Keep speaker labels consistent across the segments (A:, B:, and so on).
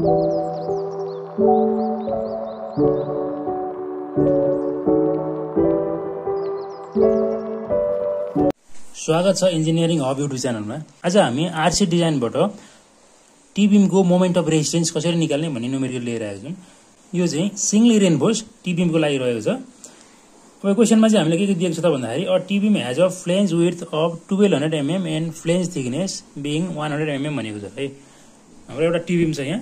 A: स्वागत छ engineering hub YouTube च्यानलमा आज हामी आरसी डिजाइनबाट टिबिमको मोमेन्ट अफ रेजिस्टेन्स कसरी निकाल्ने भन्ने न्युमेरिकल लिएर आएको छौँ। यो चाहिँ सिङ्गली रेनफोर्स टिबिमको लागि रहेको छ। अब क्वेसनमा चाहिँ हामीले के के दिएको छ त भन्दाखेरि a T beam has uh flange width of twelve hundred mm and flange thickness being one hundred mm भनेको छ। है हाम्रो एउटा टिबिम छ यहाँ।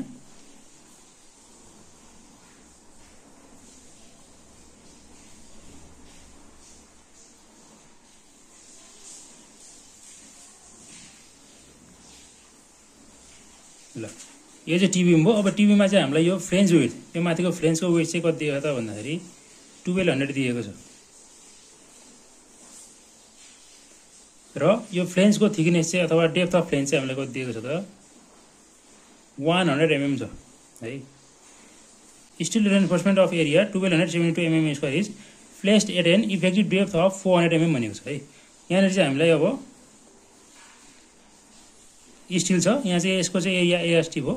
A: ल। यो चाहिँ टिबीमा भयो अब टिबीमा चाहिँ हामीलाई यो फ्रेन्च वेट यो माथिको फ्रेन्चको वेट चाहिँ कति दिएको त भन्दाखेरि टुवेल्भ हन्ड्रेड दिएको छ। र यो फ्लेन्सको थिकनेस चाहिँ अथवा डेप्थ अफ फ्लेन्स चाहिँ हामीलाई कति दिएको छ त? वान हन्ड्रेड एमएम छ। है। Steel reinforcement of area twelve hundred seventy two mm square is placed at an effective depth of four hundred mm भनेको छ। है। यहाँनिर चाहिँ हामीलाई अब स्टिल छ। यहाँ चाहिँ यसको चाहिँ एरिया एएसटी भयो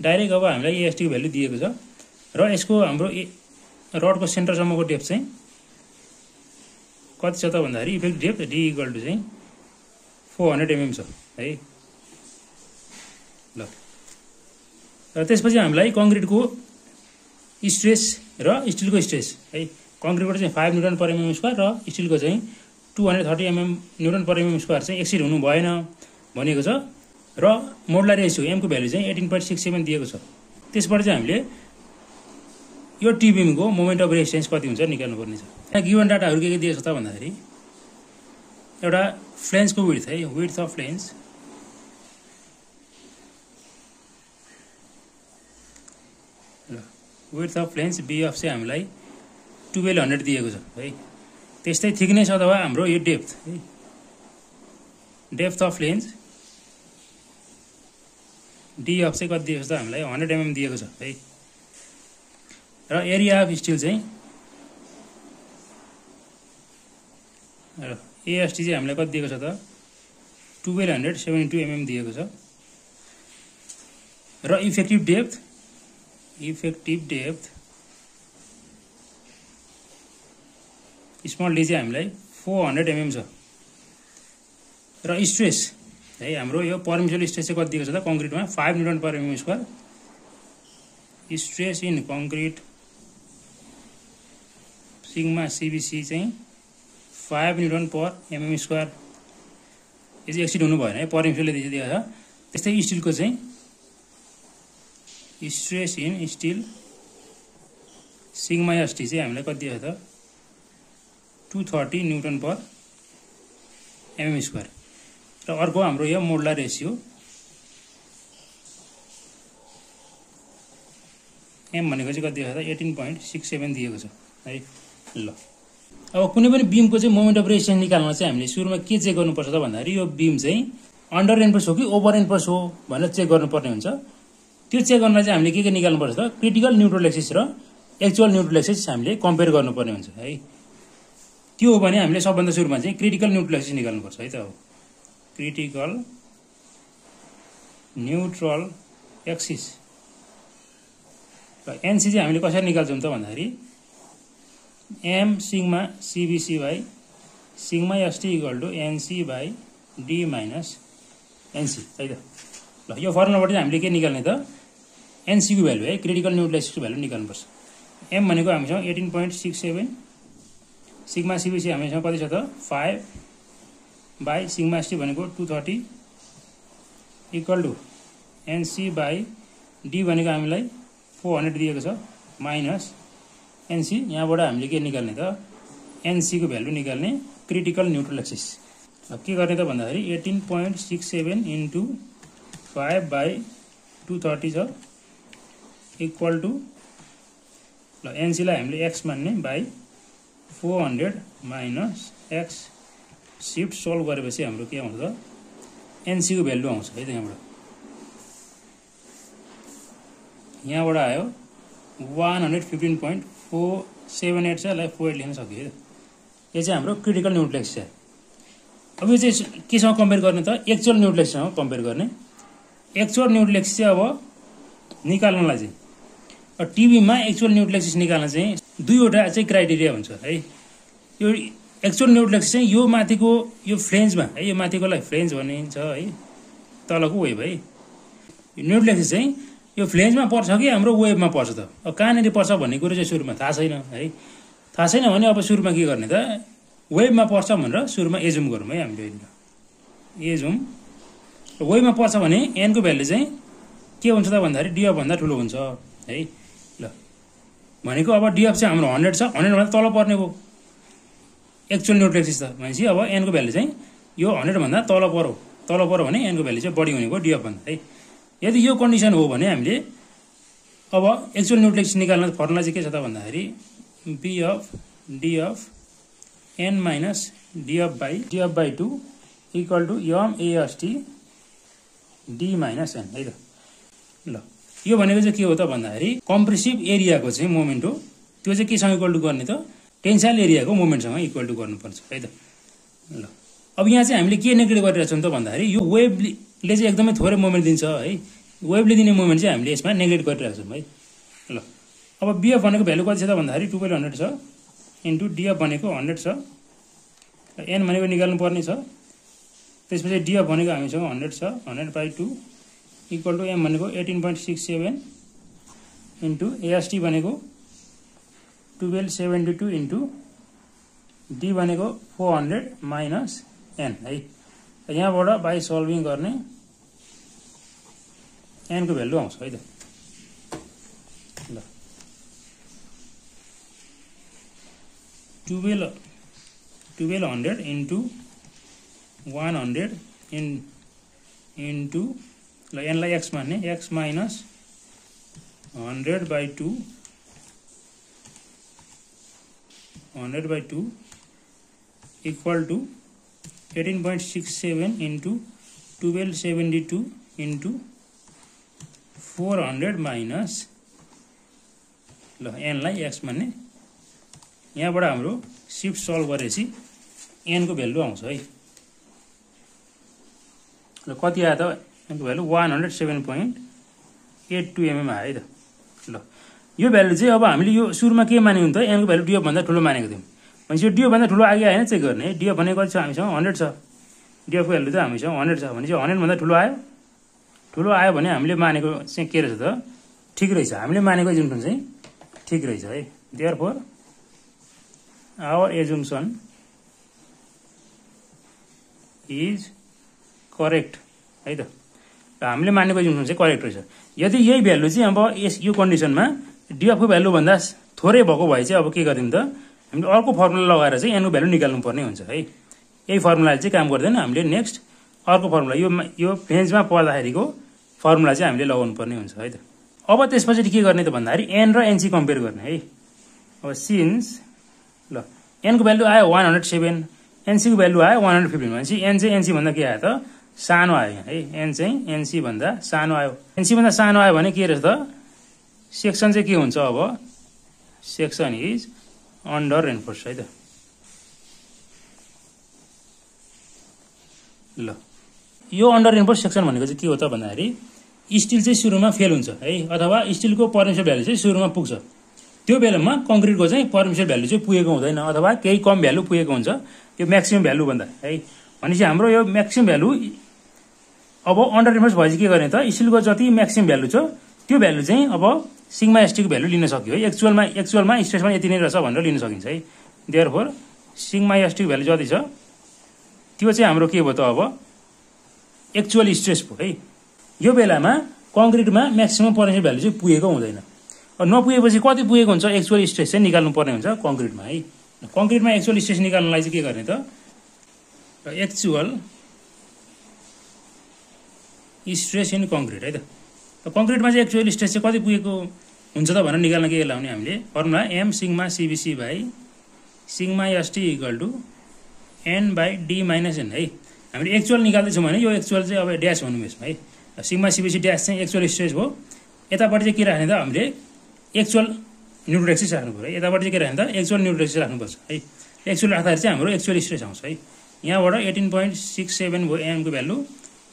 A: डाइरेक्ट अब हामीलाई एएसटीको भ्यालु दिएको छ। र यसको हाम्रो ए रडको सेन्टरसम्मको डेप्थ चाहिँ कति छ त भन्दाखेरि effect depth D equal to चाहिँ फोर हन्ड्रेड एमएम छ है। ल। र त्यसपछि हामीलाई कङ्क्रिटको स्ट्रेस र स्टिलको स्ट्रेस है। कङ्क्रिटबाट चाहिँ फाइभ न्युटन पर एमएम स्क्वायर र स्टिलको चाहिँ two hundred thirty mm newton per mm square चाहिँ एक्सिड हुनु भएन भनेको छ। र मोडला रेसियो एमको भ्यालु चाहिँ एटिन पोइन्ट सिक्स सेभेन दिएको छ। त्यसबाट चाहिँ हामीले यो टिबिमको मोमेन्ट अफ रेसिस्टेन्स कति हुन्छ निकाल्नुपर्ने छ। गिभन डाटाहरू के के दिएको छ त भन्दाखेरि एउटा फ्लेन्सको विड्थ है विड्थ अफ फ्लेन्स ल विड्थ अफ फ्लेन्स बिएफ चाहिँ हामीलाई टुवेल्भ हन्ड्रेड दिएको छ है। त्यस्तै थिकनेस अथवा हाम्रो यो डेप्थ है। डेप्थ अफ फ्लेन्स डिएफ चाहिँ कति दिएको छ हामीलाई? हन्ड्रेड एमएम दिएको छ है? र एरिया अफ स्टिल चाहिँ र एएसटी चाहिँ हामीलाई कति दिएको छ त? Twelve hundred seventy two mm दिएको छ। र effective depth effective depth small D चाहिँ हामीलाई फोर हन्ड्रेड एमएम छ। र स्ट्रेस है हाम्रो यो पर्मिसुअल स्ट्रेस चाहिँ कति दिएको छ त कङ्क्रिटमा? Five newton per mm square stress in concrete sigma CBC चाहिँ फाइभ न्युटन पर एमएम स्क्वायर यो चाहिँ एक्सिड हुनु भएन है पर्मिसुअलले दिएको छ त्यस्तै स्टिलको चाहिँ stress in steel sigma ST चाहिँ हामीलाई कति दिएको छ त? Two thirty newton per mm square र अर्को हाम्रो यो मोडला रेसियो। एम भनेको चाहिँ कति छ एटिन पोइन्ट सिक्स सेभेन दिएको छ। है ल। अब कुनै पनि बिमको चाहिँ मोमेन्ट अफ रेसिस्टेन्स निकाल्न चाहिँ हामीले सुरुमा के चेक गर्नुपर्छ त भन्दाखेरि यो बिम चाहिँ अन्डर रेनपर्स हो कि ओभर रेनपर्स हो भनेर चेक गर्नुपर्ने हुन्छ। त्यो चेक गर्न चाहिँ हामीले के के निकाल्नुपर्छ त? क्रिटिकल न्युट्रल एक्सिस र एक्चुअल न्युट्रल एक्सिस हामीले कम्पेयर गर्नुपर्ने हुन्छ। है त्यो हो भने हामीले सबभन्दा सुरुमा चाहिँ क्रिटिकल न्युट्रल एक्सिस निकाल्नुपर्छ। है त अब। क्रिटिकल न्युट्रल एक्सिस र एनसी चाहिँ हामीले कसरी निकाल्छौँ त भन्दाखेरि M sigma CBC by sigma ST equal to NC by D minus NC है त? ल यो फर्मुलाबाट चाहिँ हामीले के निकाल्ने त? एनसीको भ्यालु है क्रिटिकल न्युट्रल एक्सिसको भ्यालु निकाल्नुपर्छ। एम भनेको हामीसँग eighteen point six seven sigma CBC हामीसँग कति छ त? फाइभ बाई सिग्मा एसटी भनेको two thirty equal to NC by D भनेको हामीलाई फोर हन्ड्रेड दिएको छ माइनस एनसी यहाँबाट हामीले के निकाल्ने त? एनसीको भ्यालु निकाल्ने क्रिटिकल न्युट्रल एक्सिस के गर्ने त भन्दाखेरि eighteen point six seven into five by two thirty छ इक्वल टु ल एनसीलाई हामीले एक्स मान्ने by four hundred minus X shift solve गरेपछि हाम्रो के आउँछ? त एनसीको भ्यालु आउँछ है त यहाँबाट। यहाँबाट आयो one hundred fifteen point four seven eight छ यसलाई फोर एट लेख्न सकियो यो चाहिँ हाम्रो क्रिटिकल न्युट्लेक्स छ। अब यो चाहिँ केसँग कम्पेयर गर्ने त? एक्चुअल न्युट्लेक्ससँग कम्पेयर गर्ने। एक्चुअल न्युट्लेक्स चाहिँ अब निकाल्नलाई चाहिँ टिभीमा एक्चुअल न्युट्लेक्सिस निकाल्न चाहिँ दुईवटा चाहिँ क्राइटेरिया हुन्छ है। यो एक्चुअल न्युट्लेक्सिस चाहिँ यो माथिको यो फ्लेन्जमा है यो माथिकोलाई फ्लेन्ज भनिन्छ है तलको वेभ है। न्युट्लेक्सिस चाहिँ यो फ्लेन्जमा पर्छ कि हाम्रो वेबमा पर्छ त? अब कहाँनिर पर्छ भन्ने कुरो चाहिँ सुरुमा थाहा छैन है। थाहा छैन भने अब सुरुमा के गर्ने त? वेबमा पर्छ भनेर सुरुमा एजुम गरौँ है हामीले एजुम वेबमा पर्छ भने एनको भ्यालु चाहिँ के हुन्छ त भन्दाखेरि डिएफभन्दा ठुलो हुन्छ है। ल। भनेको अब डिएफ चाहिँ हाम्रो हन्ड्रेड छ हन्ड्रेडभन्दा तल पर्ने भयो एक्चुअल न्युट्रेक्सिस त भनेपछि अब एनको भ्यालु चाहिँ यो हन्ड्रेडभन्दा तल पऱ्यो तल पऱ्यो भने एनको भ्यालु चाहिँ बढी हुने भयो डिएफभन्दा है। यदि यो कन्डिसन हो भने हामीले अब एक्चुअल न्युट्रेक्सिस निकाल्न फर्मुला चाहिँ के छ त भन्दाखेरि BF DF N minus DF by DF by two equal to M AST D minus N है त ल यो भनेको चाहिँ के हो त भन्दाखेरि कम्प्रेसिभ एरियाको चाहिँ मोमेन्ट हो त्यो चाहिँ केसँग इक्वल टु गर्ने त? टेन्साइल एरियाको मोमेन्टसँग इक्वल टु गर्नुपर्छ है त? ल। अब यहाँ चाहिँ हामीले के नेगेटिभ गरिरहेको छौँ त भन्दाखेरि यो वेभले चाहिँ एकदमै थोरै मोमेन्ट दिन्छ है? वेभले दिने मोमेन्ट चाहिँ हामीले यसमा नेगेटिभ गरिरहेको छौँ है? ल। अब बिएफ भनेको भ्यालु कति छ त भन्दाखेरि टुवेल्भ हन्ड्रेड छ। इन्टु डिएफ भनेको हन्ड्रेड छ। एन भनेको निकाल्नु पर्ने छ। त्यसपछि डिएफ भनेको हामीसँग हन्ड्रेड छ। Hundred by two equal to M भनेको eighteen point six seven into AST भनेको twelve seventy two into D भनेको फोर हन्ड्रेड माइनस एन है? यहाँबाट बाई सल्भिङ गर्ने एनको भ्यालु आउँछ है त? ल। Twelve twelve hundred into one hundred in into ल एनलाई एक्स मान्ने X minus hundred by two hundred by two equal to eighteen point six seven into twelve seventy two into four hundred minus ल एनलाई X मान्ने यहाँबाट हाम्रो shift solve गरेपछि एनको भ्यालु आउँछ है। ल कति आयो त? Enco value one hundred seven point eight mm आयो त। ल। यो भ्यालु चाहिँ अब हामीले यो सुरुमा के मानेको त एनको भ्यालु डिएफभन्दा ठुलो मानेको थियौँ। भनेपछि यो डिएफभन्दा ठुलो आगे आएन चेक गर्ने। डिएफ भनेको छ? हामीसँग हन्ड्रेड छ। डिएफको भ्यालु चाहिँ हामीसँग हन्ड्रेड छ। भने चाहिँ हन्ड्रेडभन्दा ठुलो आयो। ठुलो आयो भने हामीले मानेको चाहिँ के रहेछ त? ठिक रहेछ। हामीले मानेको जुन चाहिँ? ठिक रहेछ है। Therefore our assumption is correct है त? हामीले मानेको जुन चाहिँ करेक्ट रहेछ। यदि यही भ्यालु चाहिँ अब यस यो कन्डिसनमा डिएफको भ्यालुभन्दा थोरै भएको भए चाहिँ अब के गरिदिउँ त? हामीले अर्को फर्मुला लगाएर चाहिँ एनको भ्यालु निकाल्नु पर्ने हुन्छ है। यही फर्मुलाले चाहिँ काम गर्दैन। हामीले नेक्स्ट अर्को फर्मुला यो यो फेन्जमा पर्दाखेरिको फर्मुला चाहिँ हामीले लगाउनु पर्ने हुन्छ है त। अब त्यसपछि के गर्ने त भन्दाखेरि एन र एनसी कम्पेयर गर्ने है। अब सिन्स ल एनको भ्यालु आयो वान हन्ड्रेड सेभेन एनसीको भ्यालु आयो वान हन्ड्रेड फिफ्टिन भनेपछि एन चाहिँ एनसीभन्दा के आयो त? सानो आयो। है एन चाहिँ एनसीभन्दा सानो आयो। एनसीभन्दा सानो आयो भने के रहेछ त? सेक्सन चाहिँ के हुन्छ अब? सेक्सन इज अन्डर रेनफोर्स है त? ल। यो अन्डर रेनफोर्स सेक्सन भनेको चाहिँ के हो त भन्दाखेरि स्टिल चाहिँ सुरुमा फेल हुन्छ है? अथवा स्टिलको पर्मिसन भ्यालु चाहिँ सुरुमा पुग्छ। त्यो बेलामा कङ्क्रिटको चाहिँ पर्मिसन भ्यालु चाहिँ पुगेको हुँदैन अथवा केही कम भ्यालु पुगेको हुन्छ यो म्याक्सिमम् भ्यालु भन्दा है? भनेपछि हाम्रो यो म्याक्सिमम् भ्यालु अब अन्डर रेनफोर्स भएपछि के गर्ने त? स्टिलको जति म्याक्सिमम् भ्यालु छ त्यो भ्यालु चाहिँ अब सिग्मा एसटीको भ्यालु लिन सक्यो है। एक्चुअलमा एक्चुअलमा स्ट्रेसमा यति नै रहेछ भनेर लिन सकिन्छ है। देयर फोर सिग्मा एसटीको भ्यालु जति छ त्यो चाहिँ हाम्रो के भयो त अब? एक्चुअल स्ट्रेस भयो है। यो बेलामा कङ्क्रिटमा म्याक्सिमम् पोटेन्सियल भ्यालु चाहिँ पुगेको हुँदैन। नपुगेपछि कति पुगेको हुन्छ? एक्चुअल स्ट्रेस चाहिँ निकाल्नु पर्ने हुन्छ कङ्क्रिटमा है। कङ्क्रिटमा एक्चुअल स्ट्रेस निकाल्नलाई चाहिँ के गर्ने त? एक्चुअल स्ट्रेस इन कङ्क्रिट है त। कङ्क्रिटमा चाहिँ एक्चुअल स्ट्रेस चाहिँ कति पुगेको हुन्छ त भनेर निकाल्न के लाउने हामीले? Formula M sigma CBC by sigma ST equal to N by D minus N है? हामीले एक्चुअल निकाल्दैछौँ भने यो एक्चुअल चाहिँ अब ड्यास भनौँ यसमा है? सिग्मा सिबिसी ड्यास चाहिँ एक्चुअल स्ट्रेस भयो यतापट्टि चाहिँ के राख्ने त हामीले एक्चुअल न्युट्रेक्सिस राख्नु पऱ्यो यतापट्टि चाहिँ के राख्ने त एक्चुअल न्युट्रेक्सिस राख्नुपर्छ है? एक्चुअल राख्दाखेरि चाहिँ हाम्रो एक्चुअल स्ट्रेस आउँछ है? यहाँबाट एटिन पोइन्ट सिक्स सेभेन भयो एमको भ्यालु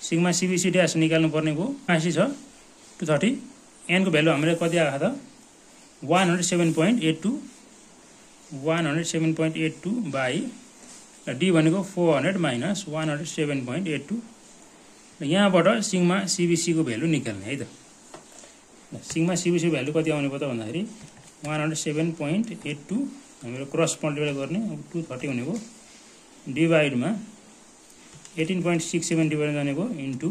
A: सिग्मा सिबिसी ड्यास निकाल्नु पर्ने भयो। मासी छ। टु थर्टी एनको भ्यालु हामीले कति आएको त? One hundred seven point eight two one hundred seven point eight two by D भनेको four hundred minus one hundred seven point eight two यहाँबाट सिङमा सिबिसीको भ्यालु निकाल्ने है त? सिङमा सिबिसीको भ्यालु कति आउने भयो त भन्दाखेरि one hundred seven point eight two हामीले क्रस मल्टिप्लाई गर्ने अब टू थर्टी भनेको डिभाइडमा eighteen point six seven divide भनेको into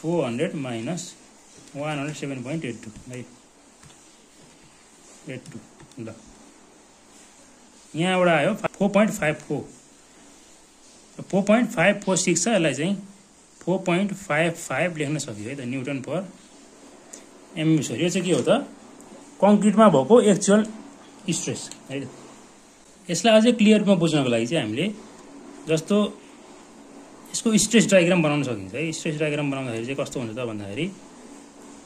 A: four hundred minus one hundred seven point eight two है एट टू ल यहाँबाट आयो four point five four four point five four six छ यसलाई चाहिँ फोर पोइन्ट फाइभ फाइभ लेख्न सकियो है त न्युटन पर। एमएम स्क्वायर यो चाहिँ के हो त? कङ्क्रिटमा भएको एक्चुअल स्ट्रेस है त। यसलाई अझै क्लियर बुझ्नको लागि चाहिँ हामीले जस्तो यसको स्ट्रेस डायग्राम बनाउन सकिन्छ है। स्ट्रेस डायग्राम बनाउँदाखेरि चाहिँ कस्तो हुन्छ त भन्दाखेरि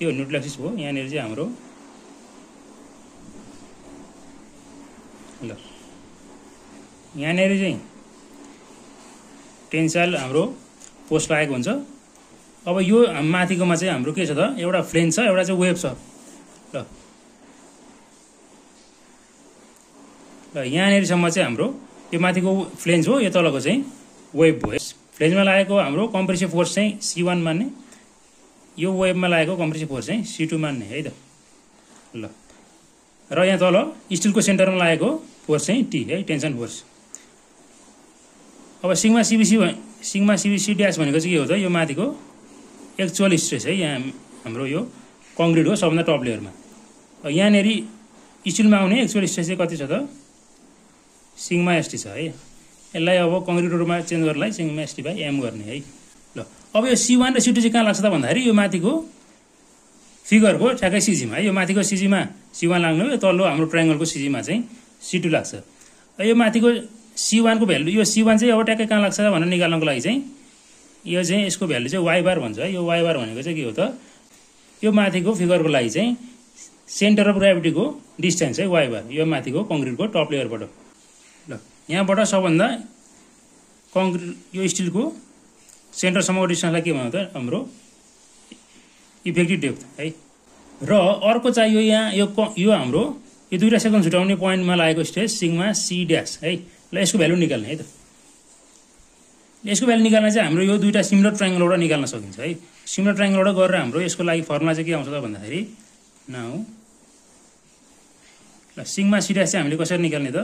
A: यो न्युट्लाक्सिस भयो यहाँनिर चाहिँ हाम्रो ल। यहाँनिर चाहिँ टेन्साइल हाम्रो पोस्ट लागेको हुन्छ। अब यो माथिकोमा चाहिँ हाम्रो के छ त एउटा फ्लेन छ एउटा चाहिँ वेभ छ। ल। ल यहाँनिरसम्म चाहिँ हाम्रो यो माथिको फ्लेन्स हो यो तलको चाहिँ वेभ भयो। फ्लेन्समा लागेको हाम्रो कम्प्रेसिभ फोर्स चाहिँ सी वान मान्ने। यो वेभमा लागेको कम्प्रेसिभ फोर्स चाहिँ सी टू मान्ने है त। ल। र यहाँ तल स्टिलको सेन्टरमा लागेको फोर्स चाहिँ टी है टेन्सन फोर्स। अब सिङमा सिबिसी सिङमा सिबिसी ड्यास भनेको चाहिँ के हो त? यो माथिको एक्चुअल स्ट्रेस है यहाँ हाम्रो यो कङ्क्रिट हो सबभन्दा टप लेयरमा। यहाँनिर स्टिलमा आउने एक्चुअल स्ट्रेस चाहिँ कति छ त? सिङमा एसटी छ है। यसलाई अब कङ्क्रिटहरूमा चेन्ज गर्नलाई सिङमा एसटी बाई एम गर्ने है। अब यो सी वान र सी टू चाहिँ कहाँ लाग्छ त भन्दाखेरि यो माथिको फिगरको ठ्याक्कै सिजीमा है। यो माथिको सिजीमा सी वान लाग्नु यो तल्लो हाम्रो ट्राइङ्गलको सिजीमा चाहिँ सी टू लाग्छ। यो माथिको सी वानको भ्यालु यो सी वान चाहिँ अब ट्याक्कै कहाँ लाग्छ भनेर निकाल्नको लागि चाहिँ यो चाहिँ यसको भ्यालु चाहिँ वाइ बार भन्छ है। यो वाइ बार भनेको चाहिँ के हो त? यो माथिको फिगरको लागि चाहिँ सेन्टर अफ ग्राभिटीको डिस्टेन्स है वाइ बार यो माथिको कङ्क्रिटको टप लेयरबाट ल यहाँबाट सबभन्दा कङ्क्रिट यो स्टिलको सेन्टरसम्मको डिस्टेन्सलाई के भन्यो त हाम्रो? इफेक्टिभ डेप्थ है। र अर्को चाहिँ यो यहाँ यो क यो हाम्रो यो दुइटा सेकेन्ड छुट्याउने पोइन्टमा लागेको स्टेज सिङमा सी ड्यास है। ल यसको भ्यालु निकाल्ने है त। यसको भ्यालु निकाल्न चाहिँ हाम्रो यो दुइटा सिमिलर ट्राइङ्गलबाट निकाल्न सकिन्छ है। सिमिलर ट्राइङ्गलबाट गरेर हाम्रो यसको लागि फर्मुला चाहिँ के आउँछ त भन्दाखेरि नाउ ल सिङमा सी ड्यास चाहिँ हामीले कसरी निकाल्ने त?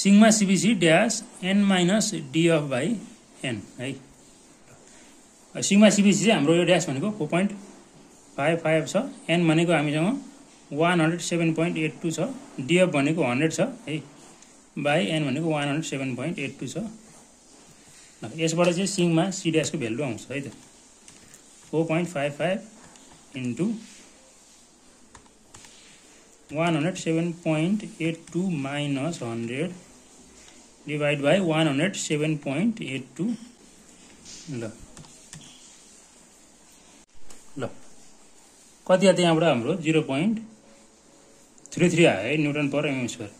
A: Sigma CBC dash N minus DF by N है? सिङमा सिबिसी चाहिँ हाम्रो यो ड्यास भनेको फोर पोइन्ट फाइभ फाइभ छ। एन भनेको हामीसँग one hundred seven point eight two छ। डिएफ भनेको हन्ड्रेड छ है? बाई एन भनेको one hundred seven point eight two छ। यसबाट चाहिँ सिङमा सिड्यासको भ्यालु आउँछ है त? Four point five five into one hundred seven point eight two minus hundred divide by one hundred seven point eight two ल। ल। कति आयो यहाँबाट हाम्रो? जिरो पोइन्ट थ्री थ्री आयो है न्युटन पर एमएम स्क्वायर।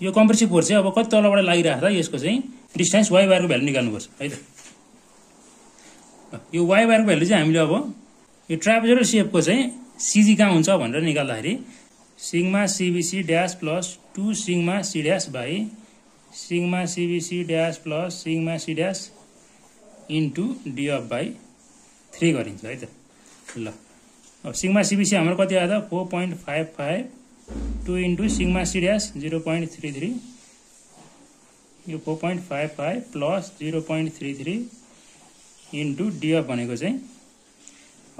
A: यो कम्प्रेसिभ फोर्स चाहिँ अब कति तलबाट लागिरहेको छ यसको चाहिँ डिस्टेन्स वाइ बारको भ्यालु निकाल्नुपर्छ है त? यो वाइ बारको भ्यालु चाहिँ हामीले अब यो ट्रापेजर सेपको चाहिँ सिजी कहाँ हुन्छ भनेर निकाल्दाखेरि sigma CBC dash plus two sigma C dash by sigma CBC dash plus sigma C dash into DF by three गरिन्छ है त? ल। अब सिङमा सिबिसी हाम्रो कति आयो त? Four point five five two into sigma C dash zero point three three यो four point five five plus zero point three three into DF भनेको चाहिँ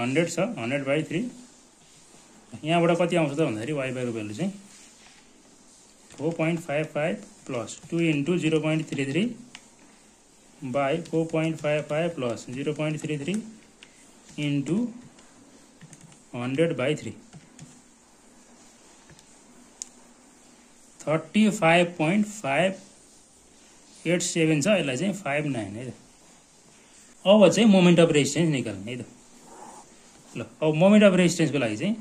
A: हन्ड्रेड छ हन्ड्रेड बाई थ्री यहाँबाट कति आउँछ त भन्दाखेरि वाइ बाईको भ्यालु चाहिँ four point five five plus two into zero point three three by four point five five plus zero point three three into hundred by three thirty five point five eight seven छ यसलाई चाहिँ five nine है। त अब चाहिँ moment of resistance निकाल्ने है त। ल अब मोमेन्ट अफ रेजिस्टेन्सको लागि चाहिँ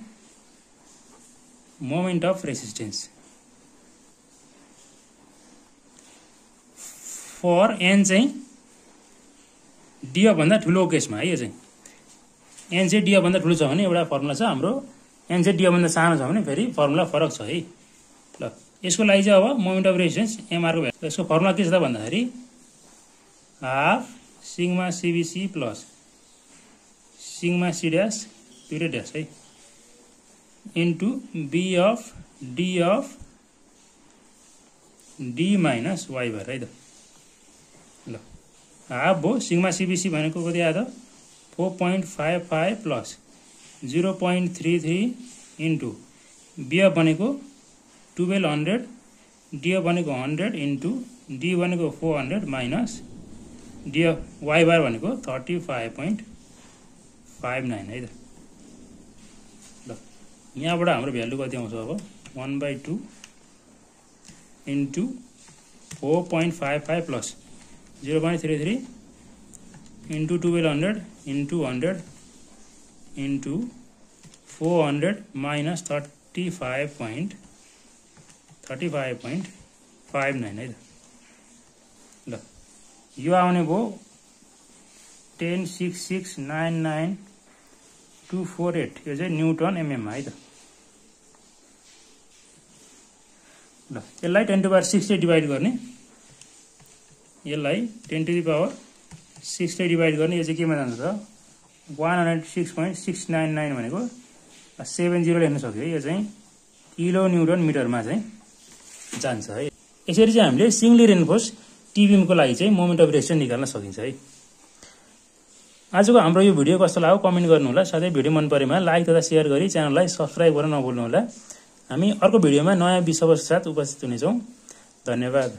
A: moment of resistance for N चाहिँ डिएफभन्दा ठुलो केसमा है यो चाहिँ। एन चाहिँ डिओभन्दा ठुलो छ भने एउटा फर्मुला छ हाम्रो। एन चाहिँ डिओभन्दा सानो छ भने फेरि फर्मुला फरक छ है। ल यसको लागि चाहिँ अब मोमेन्ट अफ रेजिस्टेन्स एमआरको भ्यालु यसको फर्मुला के छ त भन्दाखेरि half sigma CBC plus sigma C dash दुइटै ड्यास है। Into B of D minus Y भएर है त। हाफ भयो सिग्मा सिबिसी भनेको कति आयो त? Four point five five plus zero point three three into BF भनेको टुवेल्भ हन्ड्रेड डिएफ भनेको हन्ड्रेड इन्टु डी भनेको four hundred minus DF Y bar भनेको thirty five point five nine है त। ल यहाँबाट हाम्रो भ्यालु कति आउँछ अब? One by two into four point five five plus zero point three three into twelve hundred into hundred into four hundred minus thirty five point thirty five point five nine है त ल। यो आउने भयो ten six six nine nine two four eight यो चाहिँ newton एमएममा है त ल। यसलाई टेन टु पावर सिक्सले डिभाइड गर्ने यसलाई टेन टु दि पावर सिक्सले डिभाइड गर्ने यो चाहिँ केमा जान्छ त? One hundred six point six nine nine भनेको सेभेन जिरो लेख्न सक्यो है यो चाहिँ किलो न्युटन मिटरमा चाहिँ जान्छ है। यसरी चाहिँ हामीले सिङ्गली रेनफोर्स टिबिमको लागि चाहिँ मोमेन्ट अफ रेसन निकाल्न सकिन्छ है। आजको हाम्रो यो भिडियो कस्तो लाग्यो कमेन्ट गर्नुहोला साथै भिडियो मन परेमा लाइक तथा सेयर गरी च्यानललाई सब्सक्राइब गर्न नभुल्नुहोला। हामी अर्को भिडियोमा नयाँ विषयवस्तु साथ उपस्थित हुनेछौँ। धन्यवाद।